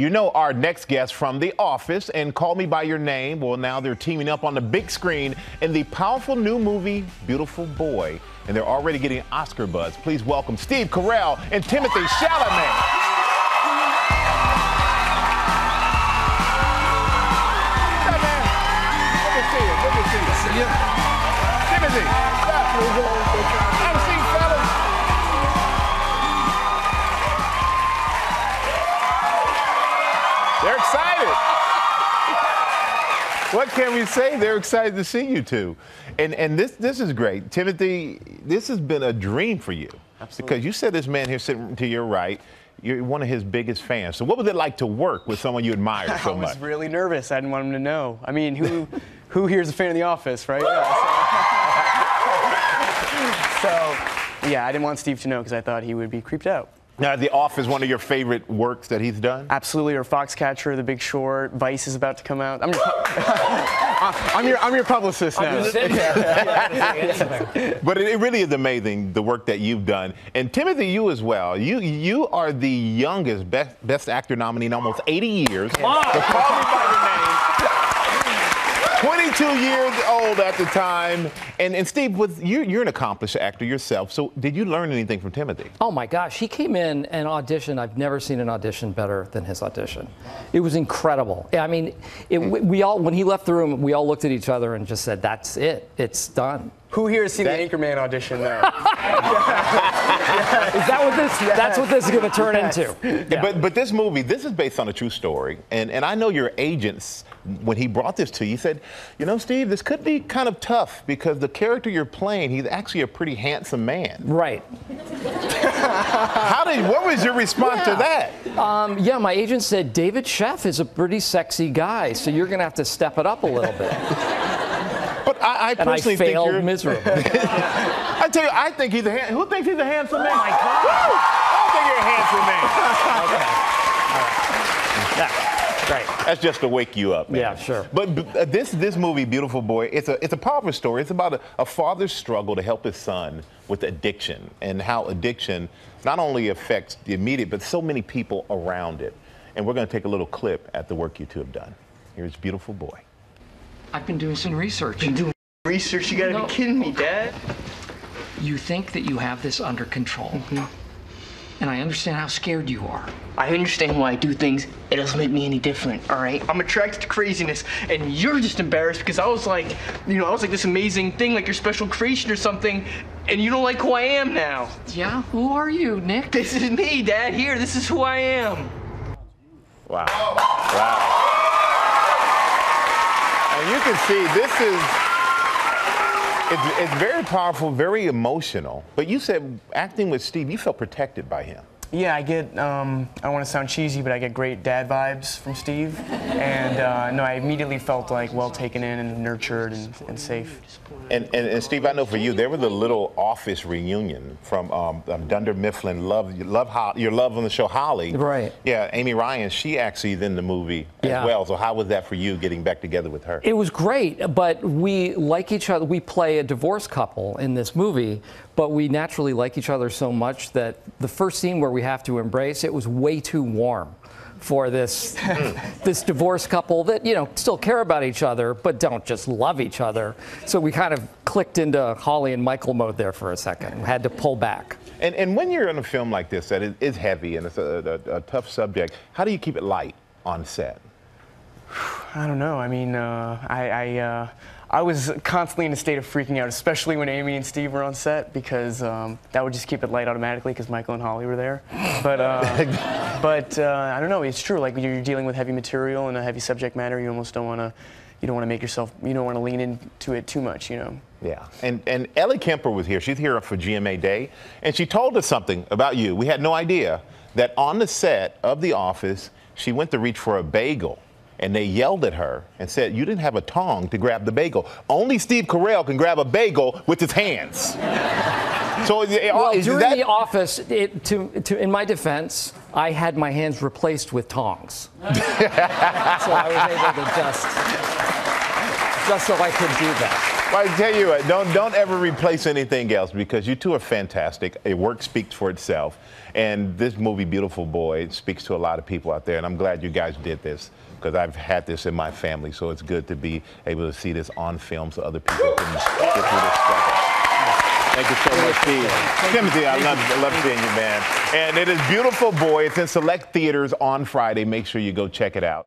You know our next guest from The Office and Call Me By Your Name. Well, now they're teaming up on the big screen in the powerful new movie, Beautiful Boy. And they're already getting Oscar buzz. Please welcome Steve Carell and Timothée Chalamet. Man. What can we say? They're excited to see you two. And and this this is great. Timothy, this has been a dream for you. Absolutely. Because you said this man here sitting to your right, you're one of his biggest fans. So what was it like to work with someone you admire so much? I was really nervous. I didn't want him to know. I mean, who who here is a fan of The Office, right? Yeah, so, so, yeah, I didn't want Steve to know because I thought he would be creeped out. Now, The Office, one of your favorite works that he's done? Absolutely, or Foxcatcher, The Big Short, Vice is about to come out. I'm your, I'm your, I'm your publicist now. But it, it really is amazing the work that you've done, and Timothy, you as well. You you are the youngest best best actor nominee in almost 80 years. So call 22 years old at the time, and and Steve, with you, you're an accomplished actor yourself. So did you learn anything from Timothy? Oh my gosh, he came in and auditioned. I've never seen an audition better than his audition. It was incredible. I mean, it, we, we all when he left the room, we all looked at each other and just said, "That's it. It's done." Who here has seen That- the Anchorman audition though? Is that what this? That's what this is going to turn into. Yeah, But but this movie, this is based on a true story, and and I know your agents when he brought this to you, he said, you know, Steve, this could be kind of tough because the character you're playing, he's actually a pretty handsome man. Right. How did? What was your response to that? Um, yeah, my agent said David Sheff is a pretty sexy guy, so you're going to have to step it up a little bit. But I, I And I personally think you're. miserable. I tell you, I think he's a. han- Who thinks he's a handsome man? Oh my God! I don't think you're a handsome man. yeah, right. That's just to wake you up, man. Yeah, sure. But b- uh, this this movie, Beautiful Boy, it's a it's a powerful story. It's about a, a father's struggle to help his son with addiction and how addiction not only affects the immediate, but so many people around it. And we're going to take a little clip at the work you two have done. Here's Beautiful Boy. I've been doing some research. Been doing research? You gotta No. be kidding me, Dad. You think that you have this under control. Mm-hmm. And I understand how scared you are. I understand why I do things. It doesn't make me any different, all right? I'm attracted to craziness, and you're just embarrassed because I was like, you know, I was like this amazing thing, like your special creation or something, and you don't like who I am now. Yeah? Who are you, Nick? This is me, Dad. Here, this is who I am. Wow. Wow. You can see this is it's, it's very powerful, very emotional. But you said acting with Steve, you felt protected by him. Yeah, I get, um, I don't want to sound cheesy, but I get great dad vibes from Steve. And uh, no, I immediately felt like well taken in and nurtured and, and safe. And, and, and Steve, I know for you, there was a little office reunion from um, um, Dunder Mifflin, love, love Ho- your love on the show Holly. Right. Yeah, Amy Ryan, she actually is in the movie Yeah. as well. So how was that for you getting back together with her? It was great, but we like each other. We play a divorced couple in this movie, but we naturally like each other so much that the first scene where we have to embrace it was way too warm for this this divorced couple that you know still care about each other but don't just love each other. So we kind of clicked into Holly and Michael mode there for a second. We had to pull back. And, and when you're in a film like this that is, is heavy and it's a, a, a tough subject, how do you keep it light on set? I don't know. I mean, uh, I, I, uh, I was constantly in a state of freaking out, especially when Amy and Steve were on set, because um, that would just keep it light automatically because Michael and Holly were there. But, uh, but uh, I don't know. It's true. Like you're dealing with heavy material and a heavy subject matter, you almost don't want to. You don't want to make yourself. You don't want to lean into it too much. You know. Yeah, and and Ellie Kemper was here. She's here for GMA Day, and she told us something about you. We had no idea that on the set of The Office, she went to reach for a bagel, and they yelled at her and said, "You didn't have a tongue to grab the bagel. Only Steve Carell can grab a bagel with his hands." so Well, during that- the office, it, to, to, in my defense, I had my hands replaced with tongs. so I was able to just, just so I could do that. Well, I tell you what, don't don't ever replace anything else because you two are fantastic. Your work speaks for itself, and this movie, Beautiful Boy, speaks to a lot of people out there. And I'm glad you guys did this because I've had this in my family, so it's good to be able to see this on film so other people can get through this struggle. Thank you so much, Steve. Timothy, I love, I love seeing you, man. And it is Beautiful Boy. It's in select theaters on Friday. Make sure you go check it out.